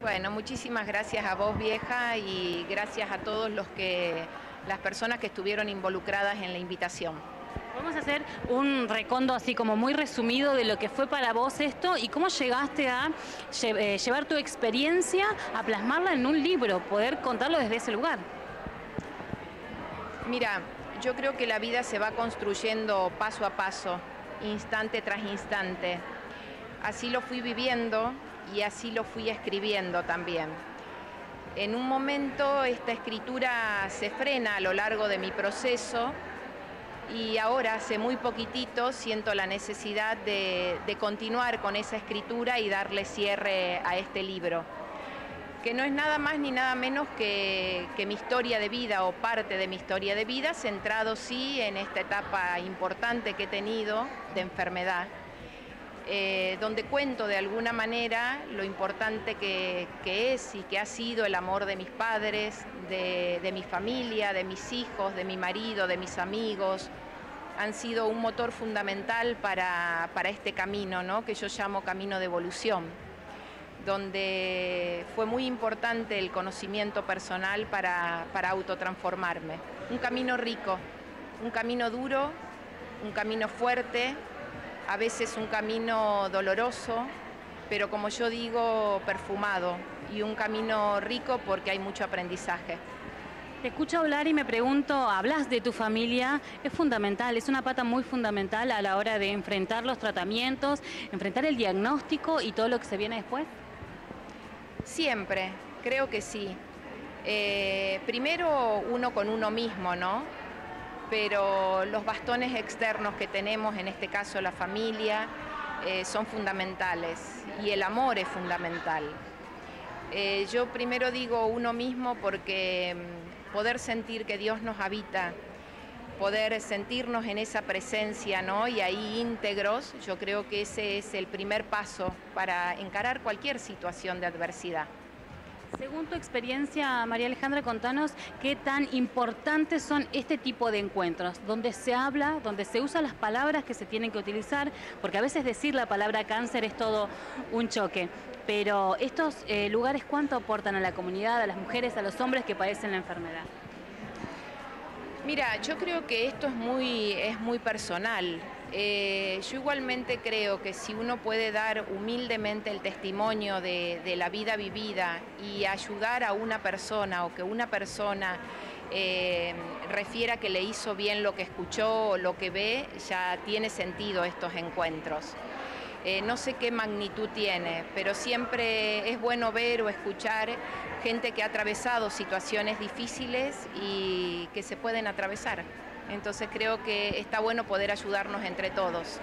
Bueno, muchísimas gracias a vos vieja y gracias a todos los que, las personas que estuvieron involucradas en la invitación. Vamos a hacer un recondo así como muy resumido de lo que fue para vos esto y cómo llegaste a eh, llevar tu experiencia a plasmarla en un libro, poder contarlo desde ese lugar. Mira, yo creo que la vida se va construyendo paso a paso, instante tras instante. Así lo fui viviendo y así lo fui escribiendo también. En un momento esta escritura se frena a lo largo de mi proceso y ahora hace muy poquitito siento la necesidad de, continuar con esa escritura y darle cierre a este libro, que no es nada más ni nada menos que, que mi historia de vida o parte de mi historia de vida, centrado sí en esta etapa importante que he tenido de enfermedad. Eh, donde cuento de alguna manera lo importante que, es y que ha sido el amor de mis padres, de, mi familia, de mis hijos, de mi marido, de mis amigos. Han sido un motor fundamental para, este camino, ¿no? que yo llamo camino de evolución, donde fue muy importante el conocimiento personal para, para autotransformarme. Un camino rico, un camino duro, un camino fuerte, a veces un camino doloroso, pero como yo digo, perfumado y un camino rico porque hay mucho aprendizaje. Te escucho hablar y me pregunto, hablas de tu familia, es fundamental, es una pata muy fundamental a la hora de enfrentar los tratamientos, enfrentar el diagnóstico y todo lo que se viene después. Siempre, creo que sí. Eh, primero uno con uno mismo, ¿no? Pero los bastones externos que tenemos, en este caso la familia, eh, son fundamentales y el amor es fundamental. Eh, yo primero digo uno mismo porque mm, poder sentir que Dios nos habita, poder sentirnos en esa presencia ¿no? y ahí íntegros, yo creo que ese es el primer paso para encarar cualquier situación de adversidad. Según tu experiencia, María Alejandra, contanos qué tan importantes son este tipo de encuentros, donde se habla, donde se usan las palabras que se tienen que utilizar, porque a veces decir la palabra cáncer es todo un choque. Pero estos eh, lugares, ¿cuánto aportan a la comunidad, a las mujeres, a los hombres que padecen la enfermedad? Mira, yo creo que esto es muy, es muy personal. Eh, yo igualmente creo que si uno puede dar humildemente el testimonio de, la vida vivida y ayudar a una persona o que una persona eh, refiera que le hizo bien lo que escuchó o lo que ve, ya tiene sentido estos encuentros. Eh, no sé qué magnitud tiene, pero siempre es bueno ver o escuchar gente que ha atravesado situaciones difíciles y que se pueden atravesar. Entonces creo que está bueno poder ayudarnos entre todos.